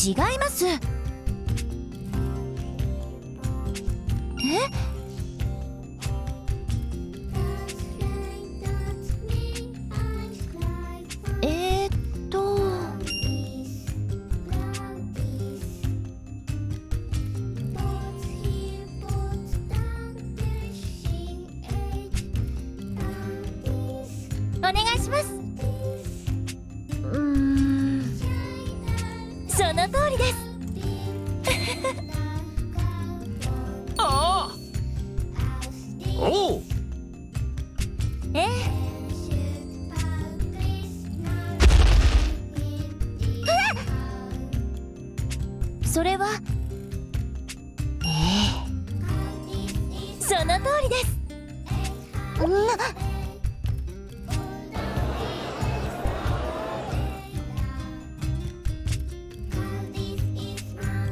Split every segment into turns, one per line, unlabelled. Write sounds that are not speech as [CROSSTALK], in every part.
違います。え？えー、っと。お願いします。それは？ええその通りです。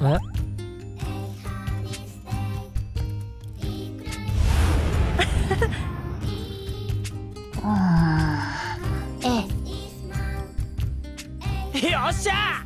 え？[LAUGHS]
ええ。
よっしゃ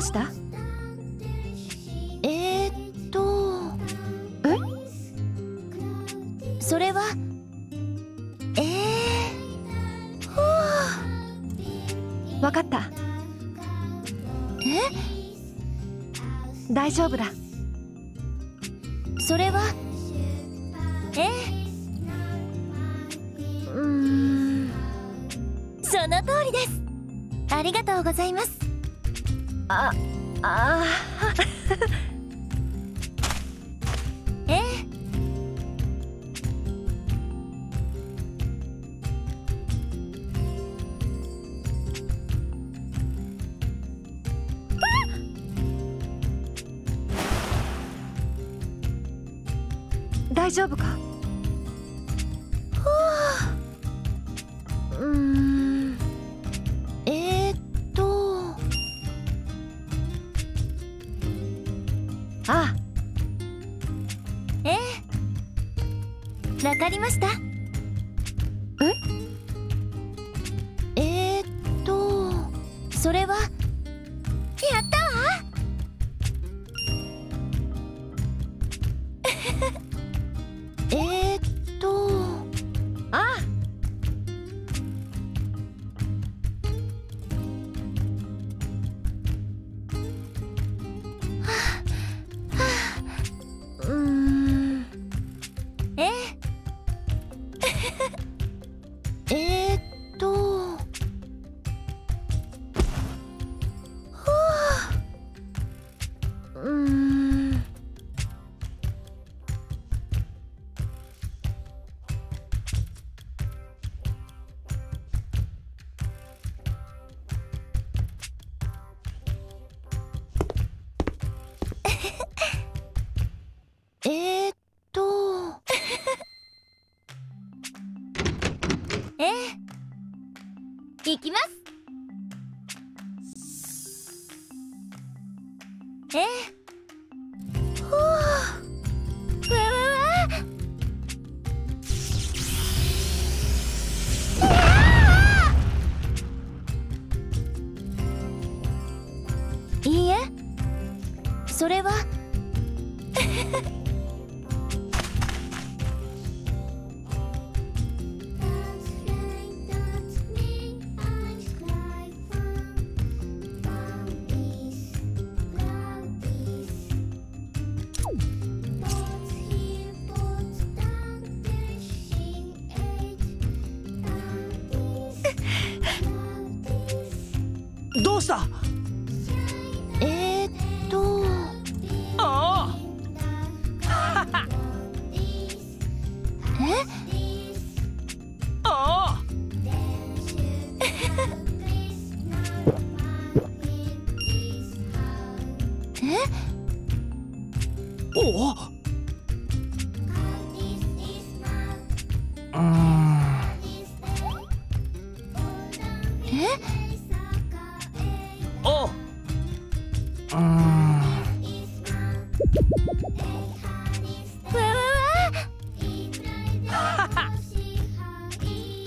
うし
た？
えー、っとえ？それはえー、ほ
わかった。
え？
大丈夫だ。
それはえ？うーん。その通りです。ありがとうございます
ああ [LAUGHS]
え？え [LAUGHS]
大丈夫か？
やったわえー、っと。
あ
うーん。ええ？きます。
どうした？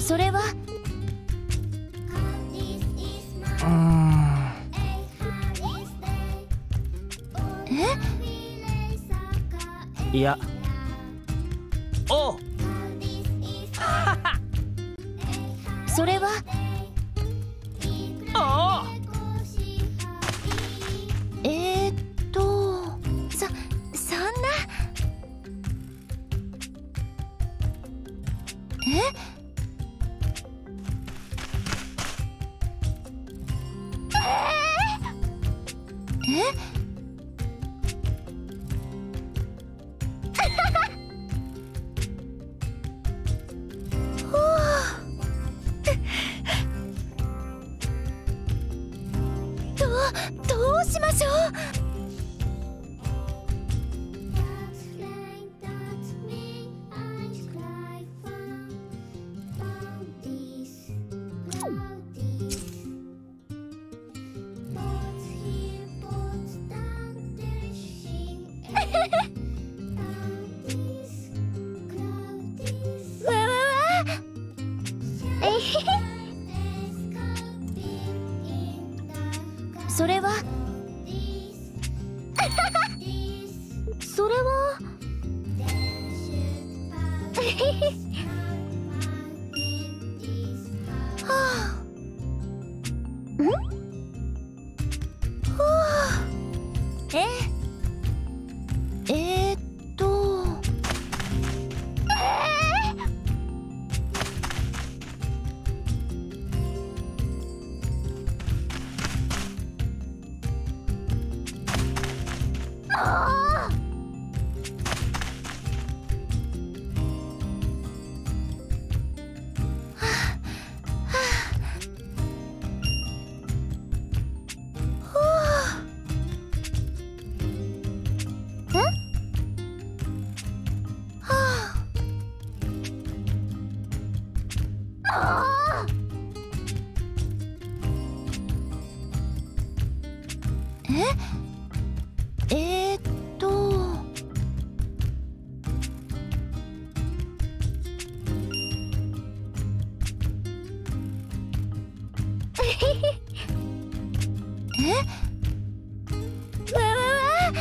それは？え？
いや。
え？えー、っと。[LAUGHS] え？わわわ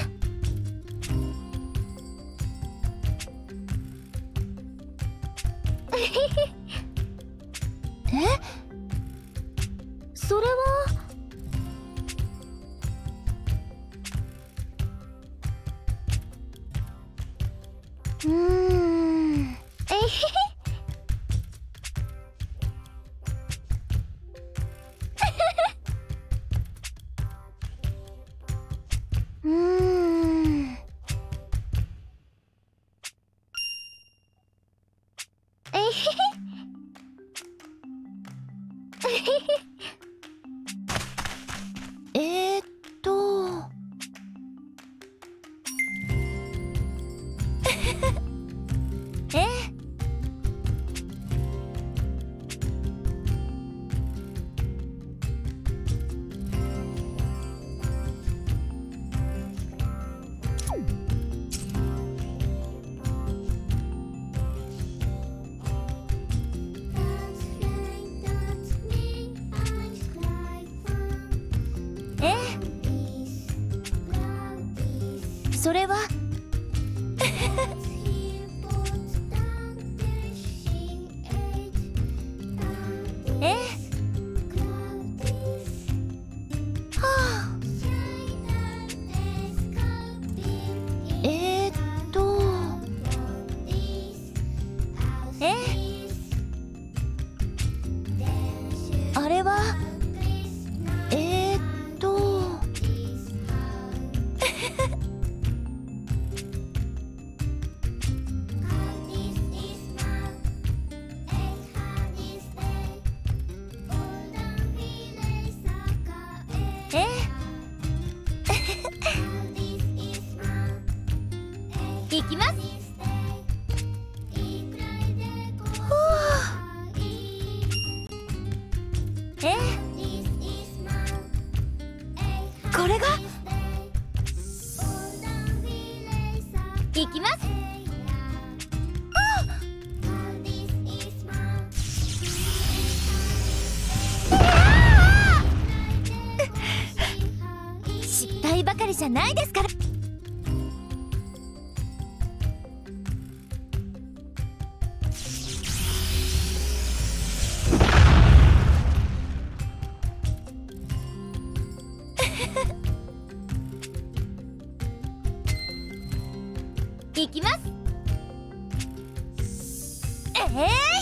それは？[LAUGHS] え？えはあ。え、っと。え？あれは？失敗ばかりじゃないですからいきますええい